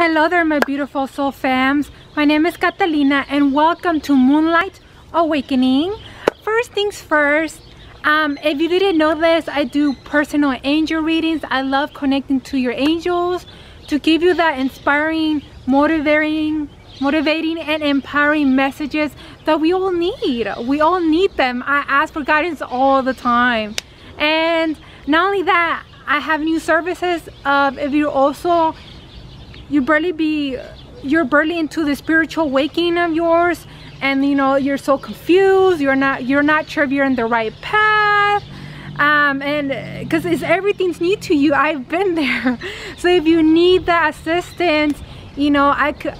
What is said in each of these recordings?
Hello there my beautiful soul fams. My name is Catalina and welcome to Moonlight Awakening. First things first, um, if you didn't know this, I do personal angel readings. I love connecting to your angels to give you that inspiring, motivating, motivating and empowering messages that we all need. We all need them. I ask for guidance all the time. And not only that, I have new services. Uh, if you also you barely be you're barely into the spiritual waking of yours and you know you're so confused you're not you're not sure if you're in the right path um, and because it's everything's new to you. I've been there. So if you need that assistance you know I could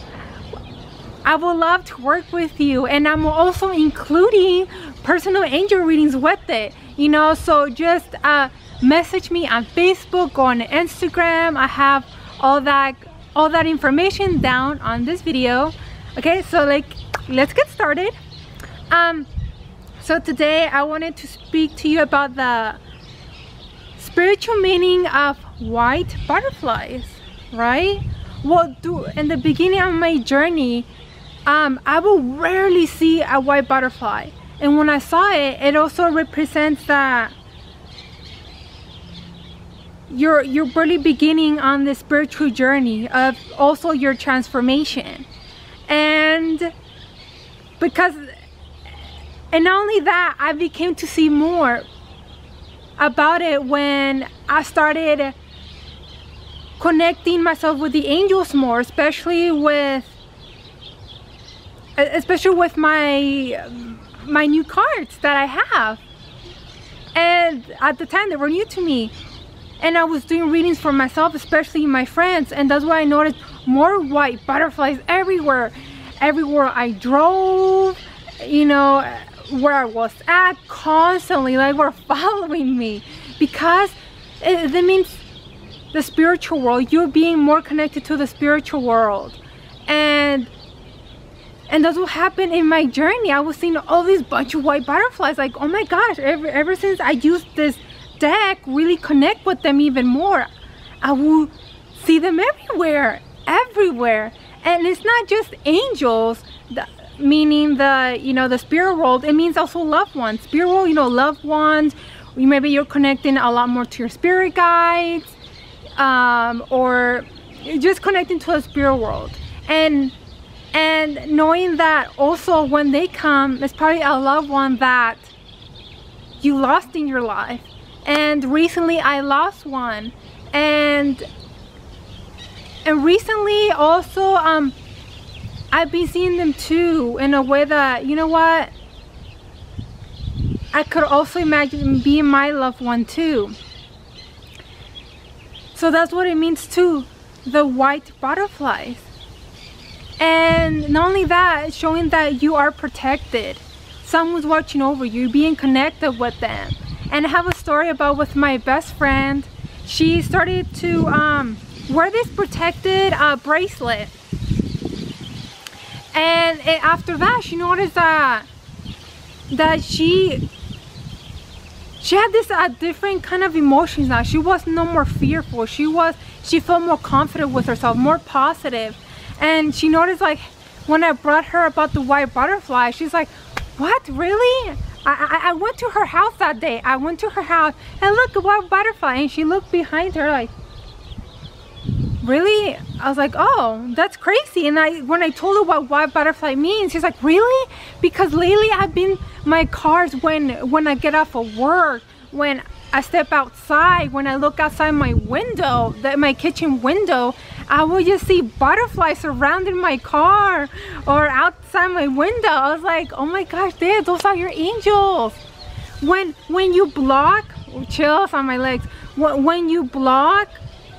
I would love to work with you and I'm also including personal angel readings with it you know? So just uh, message me on Facebook on Instagram. I have all that all that information down on this video. Okay so like let's get started. Um so today I wanted to speak to you about the spiritual meaning of white butterflies right? Well do in the beginning of my journey um I will rarely see a white butterfly. And when I saw it it also represents that you're you're really beginning on the spiritual journey of also your transformation. And because and not only that I became to see more about it when I started connecting myself with the angels more especially with especially with my my new cards that I have. And at the time they were new to me and I was doing readings for myself especially my friends and that's why I noticed more white butterflies everywhere. Everywhere I drove you know where I was at constantly like were following me. Because it, that means the spiritual world you're being more connected to the spiritual world. And and that's what happened in my journey. I was seeing all these bunch of white butterflies like oh my gosh ever, ever since I used this deck really connect with them even more. I will see them everywhere everywhere. And it's not just angels meaning the you know the spirit world. It means also loved ones. Spirit world you know loved ones. Maybe you're connecting a lot more to your spirit guides um, or just connecting to the spirit world. And and knowing that also when they come it's probably a loved one that you lost in your life and recently I lost one. And and recently also um I've been seeing them too in a way that you know what? I could also imagine being my loved one too. So that's what it means too the white butterflies. And not only that showing that you are protected. Someone's watching over you being connected with them and I have a story about with my best friend. She started to um, wear this protected uh, bracelet. And it, after that she noticed that that she she had this uh, different kind of emotions now. She was no more fearful. She was she felt more confident with herself more positive. positive. And she noticed like when I brought her about the white butterfly she's like what? Really I, I, went to her house that day. I went to her house and look, a white butterfly. And she looked behind her like, really? I was like, oh, that's crazy. And I, when I told her what white butterfly means, she's like, really? Because lately I've been, my cars when, when I get off of work, when I step outside, when I look outside my window, that my kitchen window, I will just see butterflies surrounding my car or outside my window. I was like, oh my gosh, there, those are your angels. When when you block, oh, chills on my legs. When you block,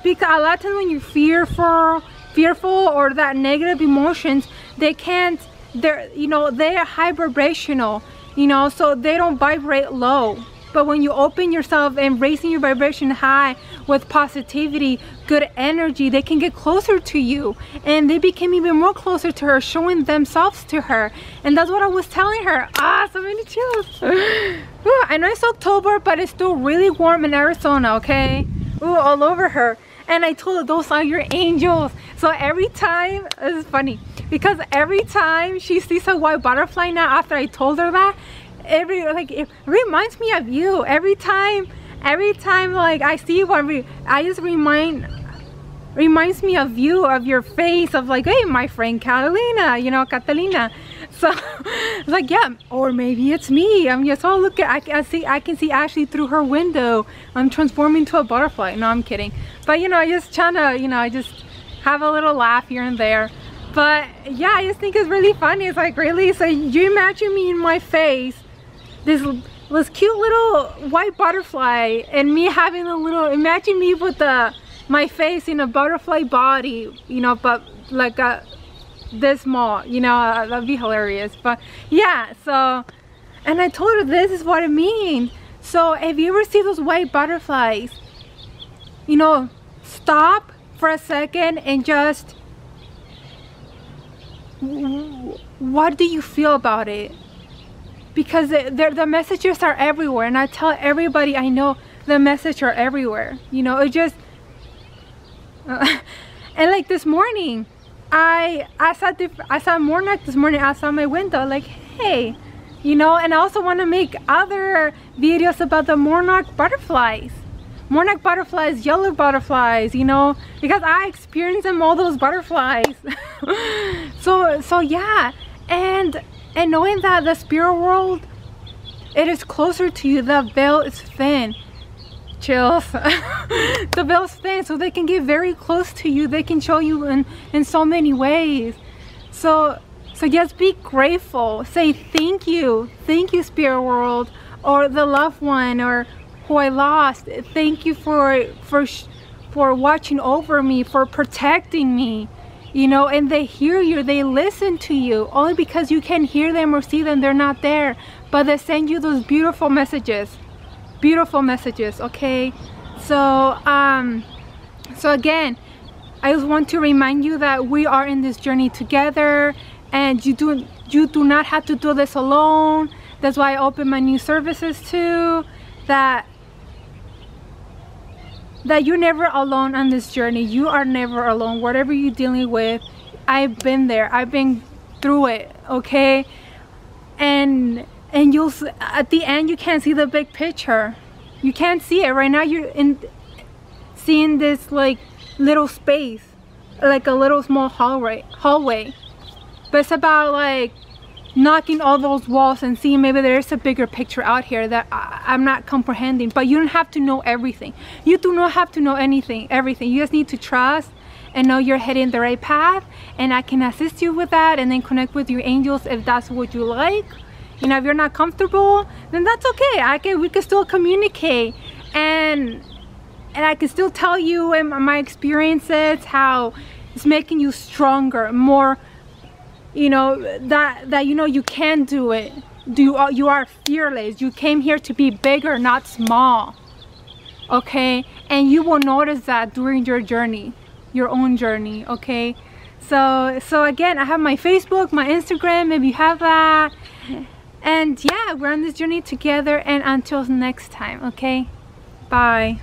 because a lot of times when you're fearful, fearful or that negative emotions, they can't. They're you know they're high vibrational, you know, so they don't vibrate low but when you open yourself and raising your vibration high with positivity, good energy, they can get closer to you. And they became even more closer to her, showing themselves to her. And that's what I was telling her. Ah, so many chills. Ooh, I know it's October, but it's still really warm in Arizona, okay? Ooh, all over her. and I told her those are your angels so every time this is funny because every time she sees a white butterfly now after I told her that every like it reminds me of you. Every time every time like I see one I just remind reminds me of you of your face of like hey my friend Catalina you know Catalina. So like yeah or maybe it's me. I'm just oh look at I, I see I can see Ashley through her window. I'm transforming to a butterfly. No I'm kidding. But you know I just trying to you know I just have a little laugh here and there. But yeah I just think it's really funny. It's like really so you imagine me in my face this this cute little white butterfly and me having a little imagine me with the my face in a butterfly body you know but like a this small you know uh, that'd be hilarious but yeah so and I told her this is what it means. So if you ever see those white butterflies? You know stop for a second and just what do you feel about it because the messages are everywhere and I tell everybody I know the messages are everywhere you know it just uh, and like this morning I I saw I saw Monarch this morning outside my window like hey you know and I also want to make other videos about the Monarch butterflies. Monarch butterflies yellow butterflies you know because I experienced them all those butterflies. So so yeah and and knowing that the spirit world it is closer to you the veil is thin. Chills the veil is thin so they can get very close to you. They can show you in in so many ways. So so just be grateful. Say thank you. Thank you spirit world or the loved one or who i lost. Thank you for for for watching over me for protecting me you know and they hear you they listen to you only because you can hear them or see them they're not there. But they send you those beautiful messages. Beautiful messages okay? So um so again I just want to remind you that we are in this journey together and you do you do not have to do this alone. That's why I open my new services too that that you're never alone on this journey. You are never alone. Whatever you're dealing with I've been there. I've been through it okay? And and you'll at the end you can't see the big picture. You can't see it. Right now you're in seeing this like little space like a little small hallway hallway. But it's about like knocking all those walls and seeing maybe there's a bigger picture out here that I, I'm not comprehending. But you don't have to know everything. You do not have to know anything everything. You just need to trust and know you're heading the right path. And I can assist you with that and then connect with your angels if that's what you like. You know if you're not comfortable then that's okay. I can we can still communicate. And and I can still tell you in my experiences how it's making you stronger more you know that that you know you can do it. Do uh, you are fearless. You came here to be bigger not small okay? And you will notice that during your journey your own journey okay? So so again i have my facebook my instagram if you have that. And yeah we're on this journey together and until next time okay? Bye